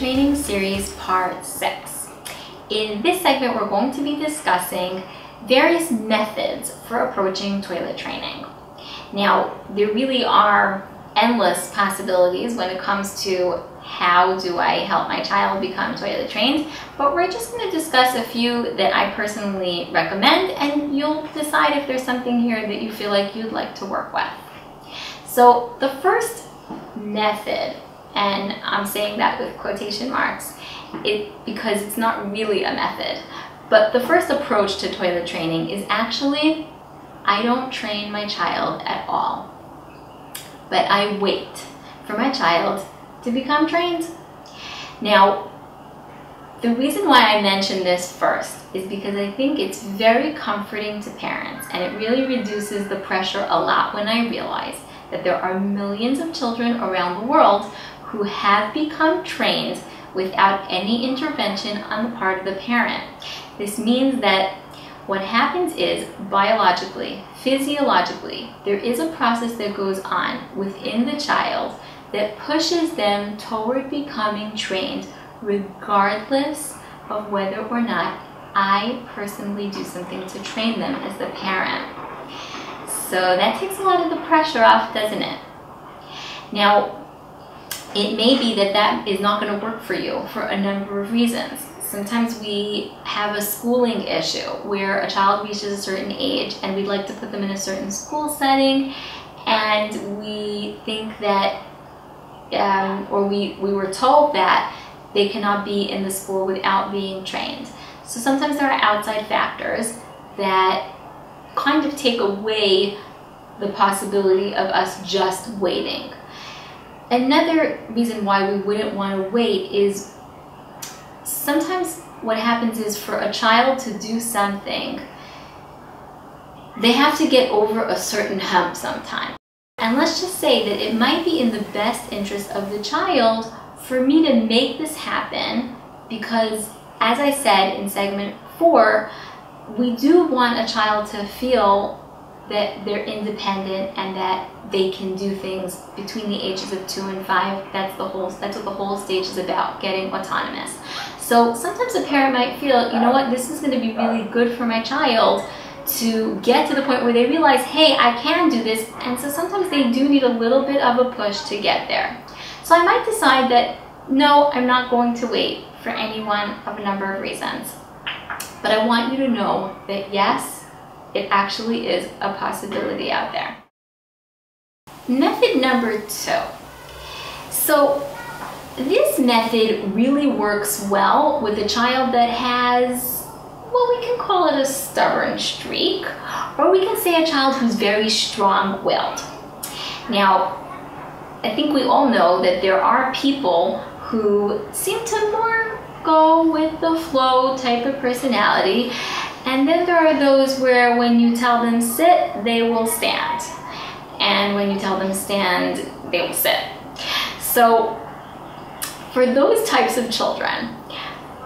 Training Series Part 6. In this segment, we're going to be discussing various methods for approaching toilet training. Now, there really are endless possibilities when it comes to how do I help my child become toilet trained, but we're just going to discuss a few that I personally recommend and you'll decide if there's something here that you feel like you'd like to work with. So the first method, and I'm saying that with quotation marks, it, because it's not really a method, but the first approach to toilet training is actually, I don't train my child at all, but I wait for my child to become trained. Now, the reason why I mention this first is because I think it's very comforting to parents and it really reduces the pressure a lot when I realize that there are millions of children around the world who have become trained without any intervention on the part of the parent. This means that what happens is biologically, physiologically, there is a process that goes on within the child that pushes them toward becoming trained regardless of whether or not I personally do something to train them as the parent. So that takes a lot of the pressure off, doesn't it? Now, it may be that that is not going to work for you for a number of reasons. Sometimes we have a schooling issue where a child reaches a certain age and we'd like to put them in a certain school setting and we think that um, or we, we were told that they cannot be in the school without being trained. So sometimes there are outside factors that kind of take away the possibility of us just waiting. Another reason why we wouldn't want to wait is sometimes what happens is for a child to do something, they have to get over a certain hump sometime. And let's just say that it might be in the best interest of the child for me to make this happen because, as I said in segment four, we do want a child to feel that they're independent and that they can do things between the ages of two and five. That's the whole. That's what the whole stage is about: getting autonomous. So sometimes a parent might feel, you know what, this is going to be really good for my child to get to the point where they realize, hey, I can do this. And so sometimes they do need a little bit of a push to get there. So I might decide that, no, I'm not going to wait for anyone of a number of reasons. But I want you to know that yes, it actually is a possibility out there. Method number two. So this method really works well with a child that has well, we can call it a stubborn streak, or we can say a child who's very strong-willed. Now, I think we all know that there are people who seem to more go with the flow type of personality, and then there are those where when you tell them sit, they will stand. And when you tell them stand, they will sit. So for those types of children,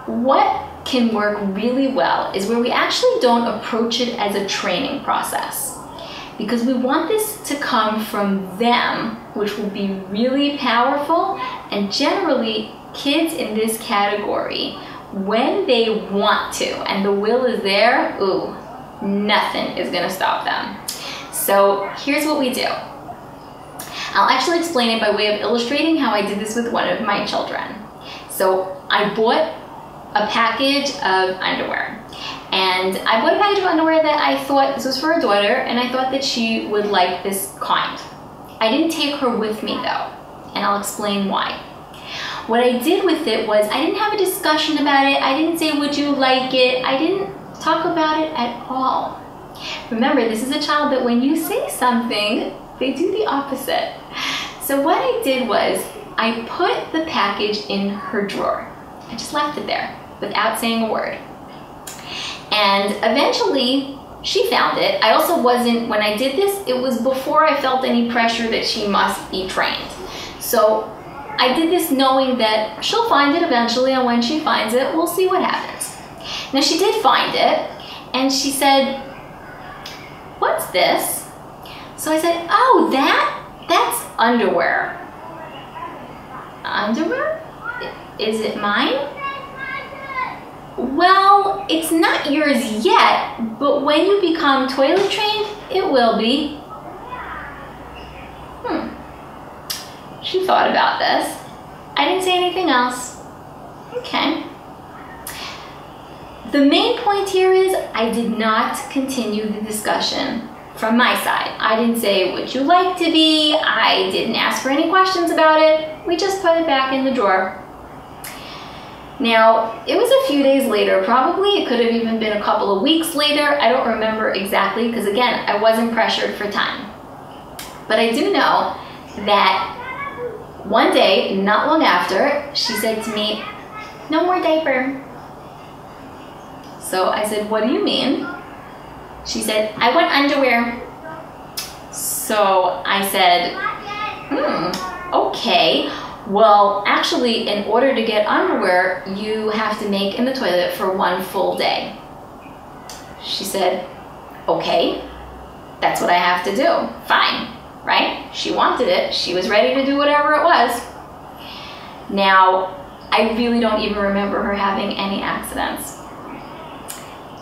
what can work really well is where we actually don't approach it as a training process because we want this to come from them, which will be really powerful. And generally, kids in this category, when they want to and the will is there, ooh, nothing is gonna stop them. So here's what we do. I'll actually explain it by way of illustrating how I did this with one of my children. So I bought a package of underwear. And I bought a package of underwear that I thought, this was for a daughter, and I thought that she would like this kind. I didn't take her with me though, and I'll explain why. What I did with it was I didn't have a discussion about it. I didn't say, would you like it? I didn't talk about it at all. Remember, this is a child that when you say something, they do the opposite. So what I did was I put the package in her drawer. I just left it there without saying a word. And eventually, she found it. I also wasn't, when I did this, it was before I felt any pressure that she must be trained. So I did this knowing that she'll find it eventually, and when she finds it, we'll see what happens. Now, she did find it, and she said, What's this? So I said, Oh, that? That's underwear. Underwear? Is it mine? Well, it's not yours yet, but when you become toilet trained, it will be. She thought about this. I didn't say anything else. Okay. The main point here is I did not continue the discussion from my side. I didn't say, would you like to be? I didn't ask for any questions about it. We just put it back in the drawer. Now, it was a few days later, probably it could have even been a couple of weeks later. I don't remember exactly because again, I wasn't pressured for time. But I do know that one day, not long after, she said to me, no more diaper. So I said, what do you mean? She said, I want underwear. So I said, hmm, okay. Well, actually, in order to get underwear, you have to make in the toilet for one full day. She said, okay, that's what I have to do. Fine, right? She wanted it. She was ready to do whatever it was. Now, I really don't even remember her having any accidents.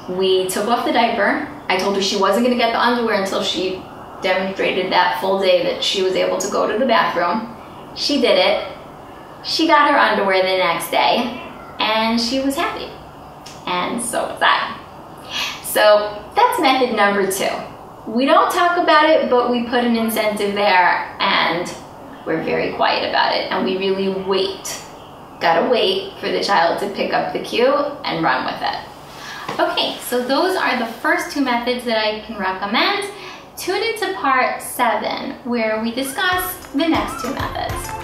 We took off the diaper. I told her she wasn't going to get the underwear until she demonstrated that full day that she was able to go to the bathroom. She did it. She got her underwear the next day and she was happy. And so was I. So that's method number two. We don't talk about it, but we put an incentive there and we're very quiet about it and we really wait. Gotta wait for the child to pick up the cue and run with it. Okay, so those are the first two methods that I can recommend. Tune into part seven where we discuss the next two methods.